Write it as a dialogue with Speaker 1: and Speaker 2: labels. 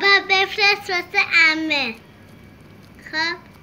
Speaker 1: بابا بفرست واسه امه. خب؟